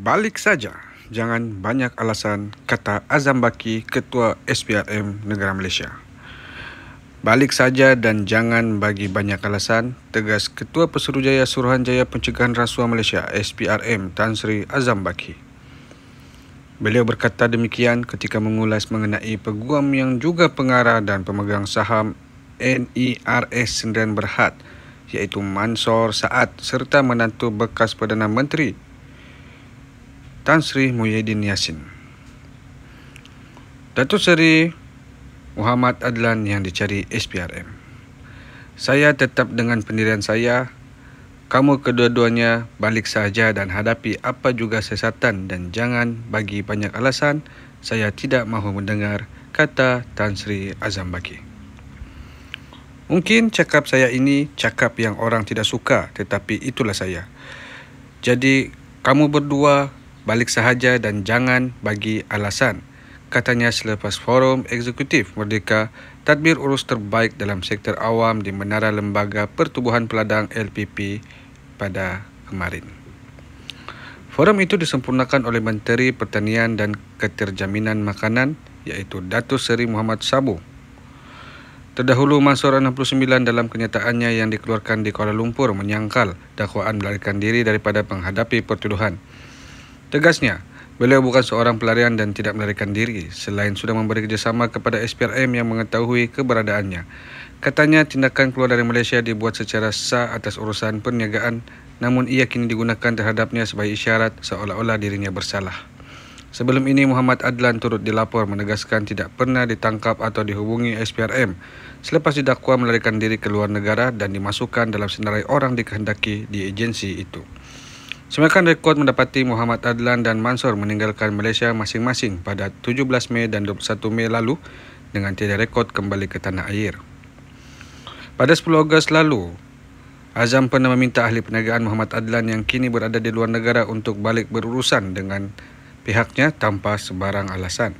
Balik saja. Jangan banyak alasan, kata Azam Baki, Ketua SPRM Negara Malaysia. Balik saja dan jangan bagi banyak alasan, tegas Ketua Pesuruhjaya Suruhanjaya Pencegahan Rasuah Malaysia SPRM Tan Sri Azam Baki. Beliau berkata demikian ketika mengulas mengenai peguam yang juga pengarah dan pemegang saham NERS Sendirian Berhad iaitu Mansor Saad serta menantu bekas Perdana Menteri Tan Sri Muhyiddin Yassin. Datuk Seri Muhammad Adlan yang dicari SPRM. Saya tetap dengan pendirian saya. Kamu kedua-duanya balik saja dan hadapi apa juga sesatan dan jangan bagi banyak alasan. Saya tidak mahu mendengar kata Tan Sri Azam Baki. Mungkin cakap saya ini cakap yang orang tidak suka tetapi itulah saya. Jadi kamu berdua balik sahaja dan jangan bagi alasan katanya selepas forum eksekutif Merdeka tadbir urus terbaik dalam sektor awam di Menara Lembaga Pertubuhan Peladang LPP pada kemarin. Forum itu disempurnakan oleh Menteri Pertanian dan Keterjaminan Makanan iaitu Datuk Seri Muhammad Sabu. Terdahulu Mansur 69 dalam kenyataannya yang dikeluarkan di Kuala Lumpur menyangkal dakwaan melarikan diri daripada menghadapi pertuduhan. Tegasnya, Beliau bukan seorang pelarian dan tidak melarikan diri selain sudah memberi kerjasama kepada SPRM yang mengetahui keberadaannya. Katanya tindakan keluar dari Malaysia dibuat secara sah atas urusan perniagaan namun ia kini digunakan terhadapnya sebagai isyarat seolah-olah dirinya bersalah. Sebelum ini Muhammad Adlan turut dilapor menegaskan tidak pernah ditangkap atau dihubungi SPRM selepas didakwa melarikan diri ke luar negara dan dimasukkan dalam senarai orang dikehendaki di agensi itu. Semakan rekod mendapati Muhammad Adlan dan Mansur meninggalkan Malaysia masing-masing pada 17 Mei dan 21 Mei lalu dengan tiada rekod kembali ke tanah air. Pada 10 Ogos lalu, Azam pernah meminta ahli perniagaan Muhammad Adlan yang kini berada di luar negara untuk balik berurusan dengan pihaknya tanpa sebarang alasan.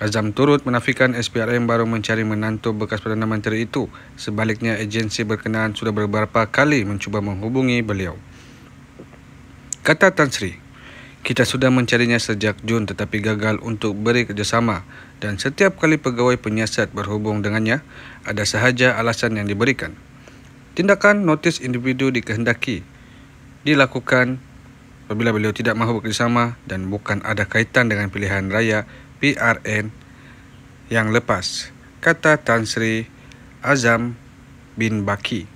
Azam turut menafikan SPRM baru mencari menantu bekas Perdana Menteri itu. Sebaliknya, agensi berkenaan sudah beberapa kali mencuba menghubungi beliau. Kata Tan Sri, kita sudah mencarinya sejak Jun tetapi gagal untuk beri kerjasama dan setiap kali pegawai penyiasat berhubung dengannya, ada sahaja alasan yang diberikan. Tindakan notis individu dikehendaki dilakukan apabila beliau tidak mahu bekerjasama dan bukan ada kaitan dengan pilihan raya PRN yang lepas, kata Tan Sri Azam bin Baki.